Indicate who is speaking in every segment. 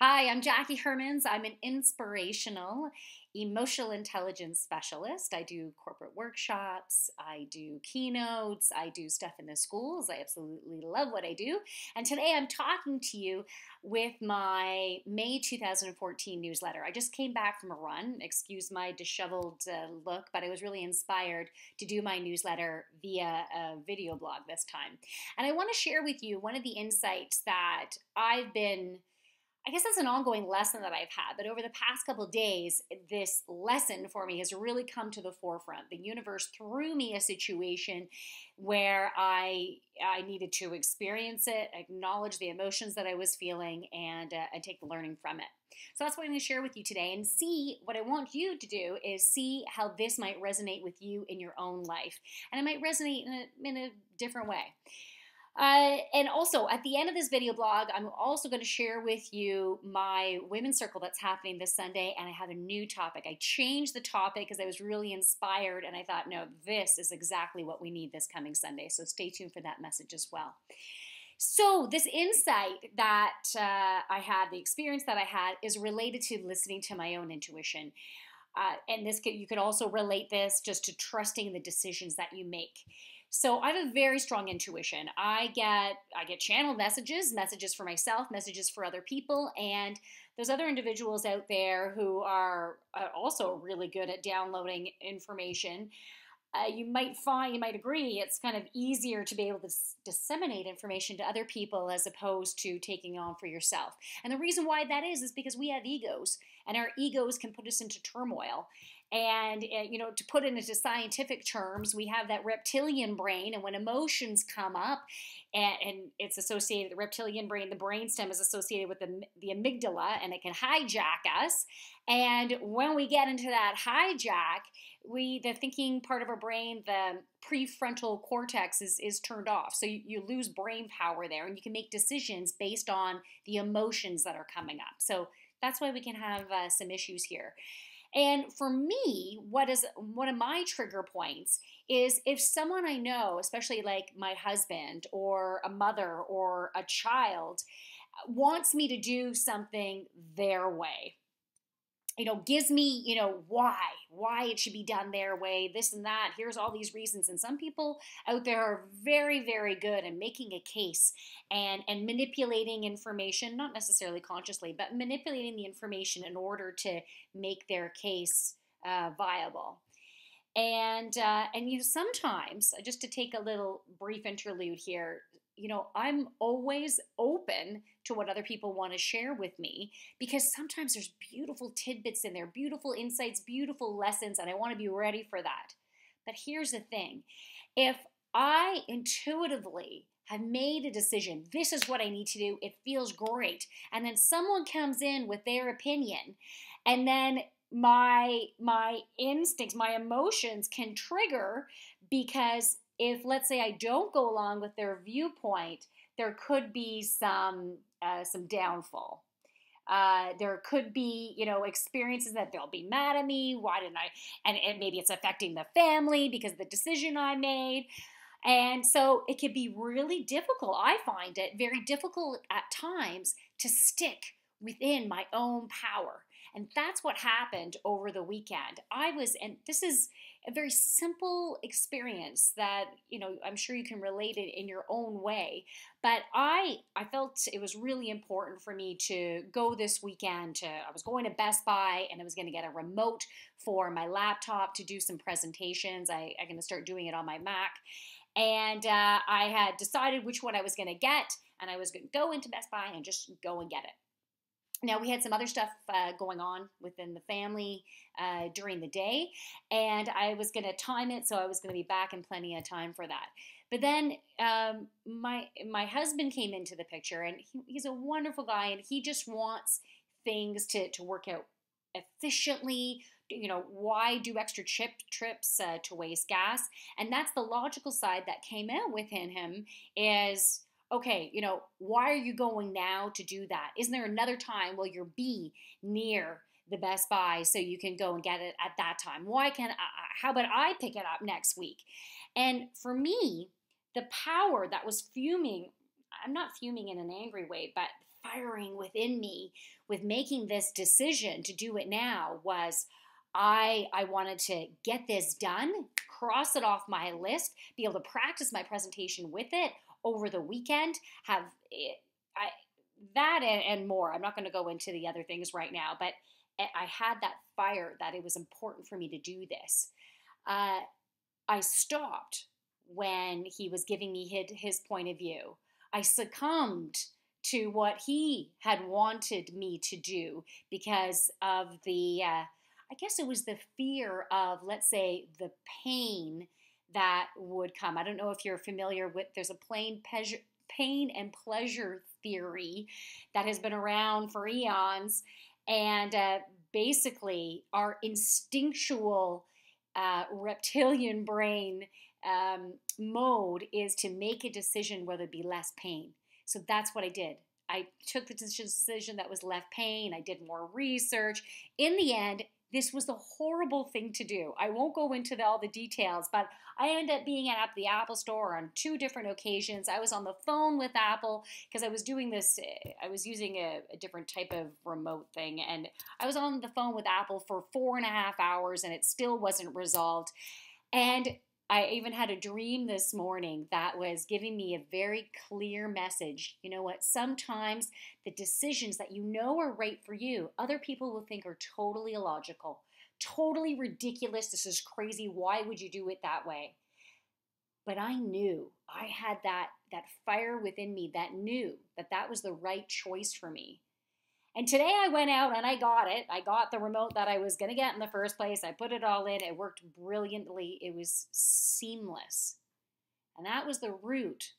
Speaker 1: Hi, I'm Jacquie Hermans. I'm an inspirational emotional intelligence specialist. I do corporate workshops, I do keynotes, I do stuff in the schools. I absolutely love what I do. And today I'm talking to you with my May 2014 newsletter. I just came back from a run. Excuse my disheveled uh, look, but I was really inspired to do my newsletter via a video blog this time. And I want to share with you one of the insights that I've been I guess that's an ongoing lesson that I've had. But over the past couple days, this lesson for me has really come to the forefront. The universe threw me a situation where I I needed to experience it, acknowledge the emotions that I was feeling, and uh, and take the learning from it. So that's what I'm going to share with you today, and see what I want you to do is see how this might resonate with you in your own life, and it might resonate in a, in a different way. Uh, and also, at the end of this video blog, I'm also going to share with you my women's circle that's happening this Sunday, and I have a new topic. I changed the topic because I was really inspired, and I thought, no, this is exactly what we need this coming Sunday. So stay tuned for that message as well. So, this insight that uh, I had, the experience that I had, is related to listening to my own intuition. Uh, and this could, you could also relate this just to trusting the decisions that you make. So I have a very strong intuition. I get I get channeled messages, messages for myself, messages for other people, and there's other individuals out there who are also really good at downloading information. Uh, you might find, you might agree, it's kind of easier to be able to disseminate information to other people as opposed to taking on for yourself. And the reason why that is, is because we have egos, and our egos can put us into turmoil. And, uh, you know, to put it into scientific terms, we have that reptilian brain, and when emotions come up, and, and it's associated, the reptilian brain, the brainstem is associated with the, the amygdala, and it can hijack us. And when we get into that hijack, we the thinking part of our brain, the prefrontal cortex is, is turned off. So you, you lose brain power there, and you can make decisions based on the emotions that are coming up. So that's why we can have uh, some issues here. And for me, what is one of my trigger points is if someone I know, especially like my husband or a mother or a child, wants me to do something their way you know, gives me, you know, why, why it should be done their way, this and that. Here's all these reasons. And some people out there are very, very good at making a case and and manipulating information, not necessarily consciously, but manipulating the information in order to make their case uh, viable. And uh, and you know, sometimes just to take a little brief interlude here, you know, I'm always open to what other people want to share with me because sometimes there's beautiful tidbits in there, beautiful insights, beautiful lessons, and I want to be ready for that. But here's the thing if I intuitively have made a decision, this is what I need to do, it feels great, and then someone comes in with their opinion, and then my my instincts my emotions can trigger because if let's say I don't go along with their viewpoint, there could be some uh, some downfall. Uh, there could be, you know, experiences that they'll be mad at me. Why didn't I? And, and maybe it's affecting the family because the decision I made. And so it can be really difficult. I find it very difficult at times to stick within my own power. And that's what happened over the weekend. I was, and this is a very simple experience that, you know, I'm sure you can relate it in your own way. But I, I felt it was really important for me to go this weekend to, I was going to Best Buy and I was going to get a remote for my laptop to do some presentations. I, I'm going to start doing it on my Mac. And uh, I had decided which one I was going to get, and I was going to go into Best Buy and just go and get it. Now, we had some other stuff uh, going on within the family uh, during the day, and I was going to time it so I was going to be back in plenty of time for that. But then um, my my husband came into the picture, and he, he's a wonderful guy, and he just wants things to, to work out efficiently. You know, why do extra chip trips uh, to waste gas? And that's the logical side that came out within him is okay, you know, why are you going now to do that? Isn't there another time will you be near the Best Buy so you can go and get it at that time? Why can't I, how about I pick it up next week? And for me, the power that was fuming, I'm not fuming in an angry way, but firing within me with making this decision to do it now was I I wanted to get this done, cross it off my list, be able to practice my presentation with it over the weekend, have it, I that and, and more. I'm not going to go into the other things right now, but I had that fire that it was important for me to do this. Uh, I stopped when he was giving me his, his point of view. I succumbed to what he had wanted me to do because of the, uh, I guess it was the fear of, let's say, the pain that would come. I don't know if you're familiar with, there's a plain pleasure, pain and pleasure theory that has been around for eons. And uh, basically, our instinctual uh, reptilian brain um, mode is to make a decision where there'd be less pain. So that's what I did. I took the decision that was less pain. I did more research. In the end, this was the horrible thing to do. I won't go into the, all the details, but I ended up being at the Apple store on two different occasions. I was on the phone with Apple because I was doing this, I was using a, a, different type of remote thing, and I was on the phone with Apple for four and a half hours and it still wasn't resolved. And I even had a dream this morning that was giving me a very clear message. You know what? Sometimes the decisions that you know are right for you, other people will think are totally illogical, totally ridiculous. This is crazy. Why would you do it that way? But I knew I had that that fire within me that knew that that was the right choice for me. And today I went out and I got it. I got the remote that I was going to get in the first place. I put it all in. It worked brilliantly. It was seamless. And that was the route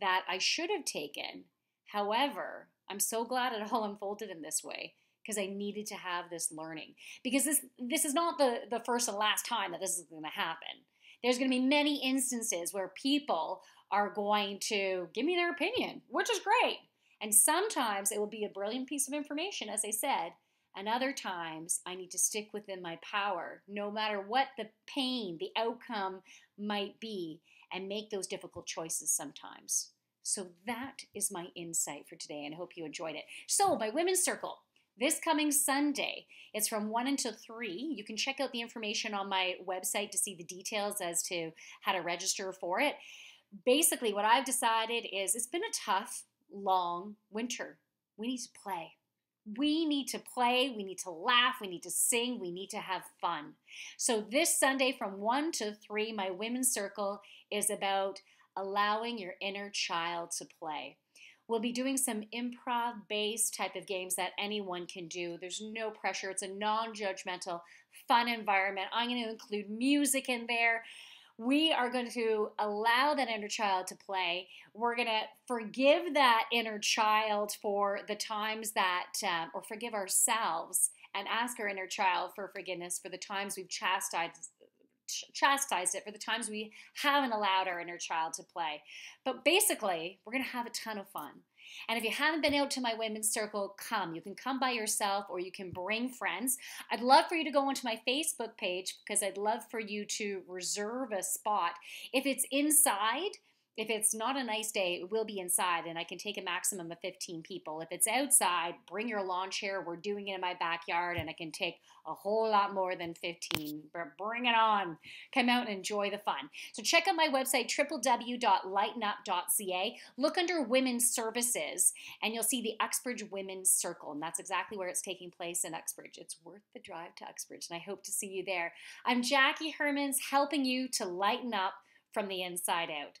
Speaker 1: that I should have taken. However, I'm so glad it all unfolded in this way because I needed to have this learning. Because this this is not the, the first and last time that this is going to happen. There's going to be many instances where people are going to give me their opinion, which is great. And sometimes it will be a brilliant piece of information, as I said, and other times I need to stick within my power, no matter what the pain, the outcome might be, and make those difficult choices sometimes. So that is my insight for today, and I hope you enjoyed it. So, my Women's Circle. This coming Sunday, it's from 1 until 3. You can check out the information on my website to see the details as to how to register for it. Basically, what I've decided is it's been a tough long winter. We need to play. We need to play, we need to laugh, we need to sing, we need to have fun. So, this Sunday from 1 to 3, my women's circle is about allowing your inner child to play. We'll be doing some improv based type of games that anyone can do. There's no pressure, it's a non judgmental, fun environment. I'm going to include music in there we are going to allow that inner child to play. We're going to forgive that inner child for the times that, um, or forgive ourselves and ask our inner child for forgiveness for the times we've chastised chastised it for the times we haven't allowed our inner child to play. But basically, we're going to have a ton of fun. And if you haven't been out to my women's circle, come. You can come by yourself or you can bring friends. I'd love for you to go onto my Facebook page because I'd love for you to reserve a spot. If it's inside, if it's not a nice day, it will be inside and I can take a maximum of 15 people. If it's outside, bring your lawn chair. We're doing it in my backyard and I can take a whole lot more than 15. Bring it on. Come out and enjoy the fun. So check out my website, www.lightenup.ca. Look under Women's Services and you'll see the Uxbridge Women's Circle. And that's exactly where it's taking place in Uxbridge. It's worth the drive to Uxbridge and I hope to see you there. I'm Jacquie Hermans helping you to lighten up from the inside out.